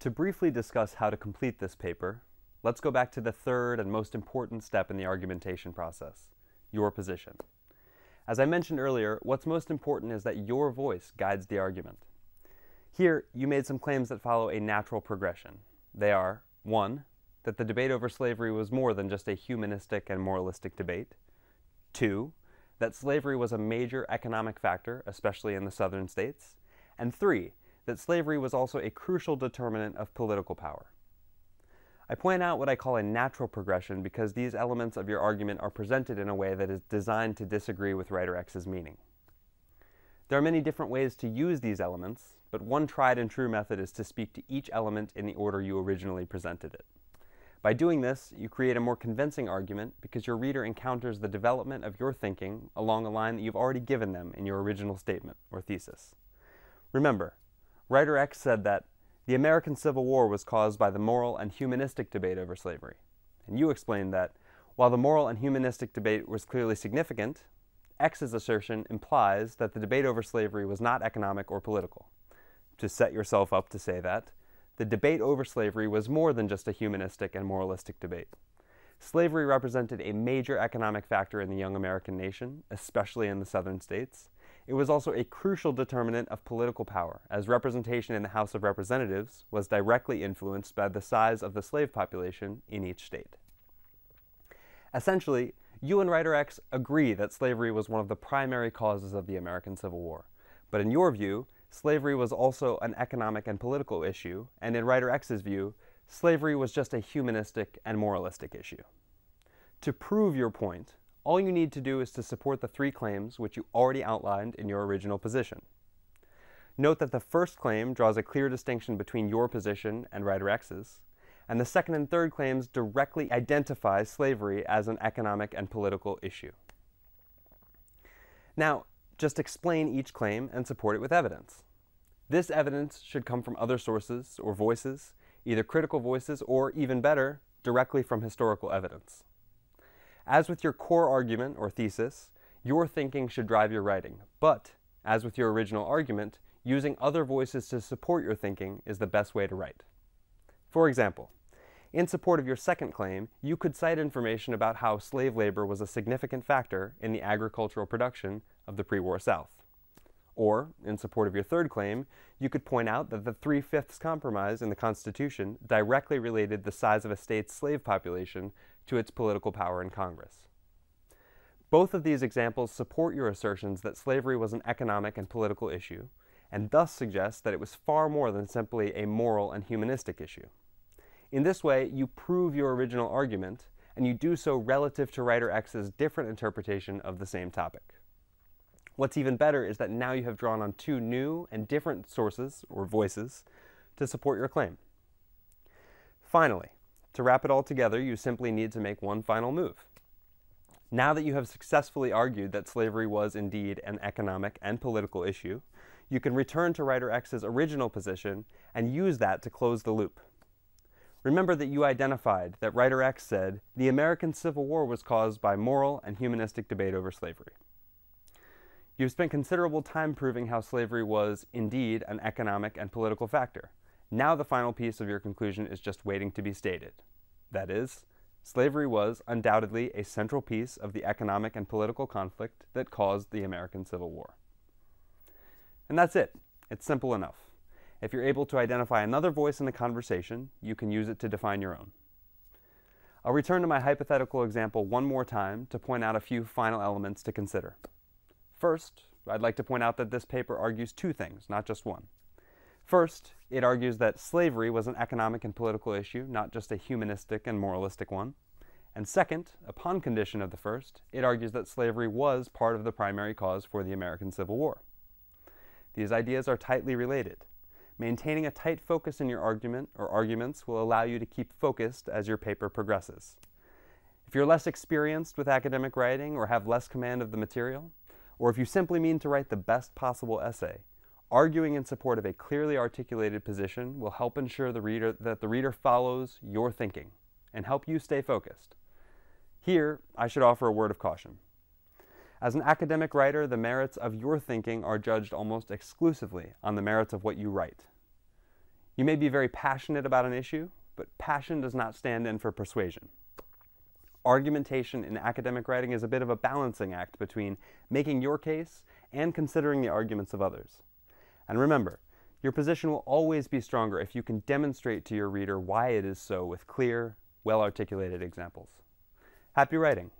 To briefly discuss how to complete this paper, let's go back to the third and most important step in the argumentation process, your position. As I mentioned earlier, what's most important is that your voice guides the argument. Here, you made some claims that follow a natural progression. They are 1. That the debate over slavery was more than just a humanistic and moralistic debate. 2. That slavery was a major economic factor, especially in the southern states. And 3. That slavery was also a crucial determinant of political power. I point out what I call a natural progression because these elements of your argument are presented in a way that is designed to disagree with writer X's meaning. There are many different ways to use these elements, but one tried and true method is to speak to each element in the order you originally presented it. By doing this, you create a more convincing argument because your reader encounters the development of your thinking along a line that you've already given them in your original statement or thesis. Remember, writer X said that the American Civil War was caused by the moral and humanistic debate over slavery. And you explained that while the moral and humanistic debate was clearly significant, X's assertion implies that the debate over slavery was not economic or political. To set yourself up to say that, the debate over slavery was more than just a humanistic and moralistic debate. Slavery represented a major economic factor in the young American nation, especially in the southern states, it was also a crucial determinant of political power, as representation in the House of Representatives was directly influenced by the size of the slave population in each state. Essentially, you and Writer X agree that slavery was one of the primary causes of the American Civil War. But in your view, slavery was also an economic and political issue, and in Writer X's view, slavery was just a humanistic and moralistic issue. To prove your point, all you need to do is to support the three claims which you already outlined in your original position. Note that the first claim draws a clear distinction between your position and writer X's, and the second and third claims directly identify slavery as an economic and political issue. Now, just explain each claim and support it with evidence. This evidence should come from other sources or voices, either critical voices or, even better, directly from historical evidence. As with your core argument or thesis, your thinking should drive your writing. But, as with your original argument, using other voices to support your thinking is the best way to write. For example, in support of your second claim, you could cite information about how slave labor was a significant factor in the agricultural production of the pre-war South. Or, in support of your third claim, you could point out that the Three-Fifths Compromise in the Constitution directly related the size of a state's slave population to its political power in Congress. Both of these examples support your assertions that slavery was an economic and political issue, and thus suggest that it was far more than simply a moral and humanistic issue. In this way, you prove your original argument, and you do so relative to writer X's different interpretation of the same topic. What's even better is that now you have drawn on two new and different sources, or voices, to support your claim. Finally, to wrap it all together, you simply need to make one final move. Now that you have successfully argued that slavery was indeed an economic and political issue, you can return to writer X's original position and use that to close the loop. Remember that you identified that writer X said the American Civil War was caused by moral and humanistic debate over slavery. You've spent considerable time proving how slavery was indeed an economic and political factor. Now the final piece of your conclusion is just waiting to be stated. That is, slavery was undoubtedly a central piece of the economic and political conflict that caused the American Civil War. And that's it. It's simple enough. If you're able to identify another voice in the conversation, you can use it to define your own. I'll return to my hypothetical example one more time to point out a few final elements to consider. First, I'd like to point out that this paper argues two things, not just one. First, it argues that slavery was an economic and political issue, not just a humanistic and moralistic one. And second, upon condition of the first, it argues that slavery was part of the primary cause for the American Civil War. These ideas are tightly related. Maintaining a tight focus in your argument or arguments will allow you to keep focused as your paper progresses. If you're less experienced with academic writing or have less command of the material, or if you simply mean to write the best possible essay, Arguing in support of a clearly articulated position will help ensure the reader that the reader follows your thinking and help you stay focused. Here, I should offer a word of caution. As an academic writer, the merits of your thinking are judged almost exclusively on the merits of what you write. You may be very passionate about an issue, but passion does not stand in for persuasion. Argumentation in academic writing is a bit of a balancing act between making your case and considering the arguments of others. And remember, your position will always be stronger if you can demonstrate to your reader why it is so with clear, well articulated examples. Happy writing!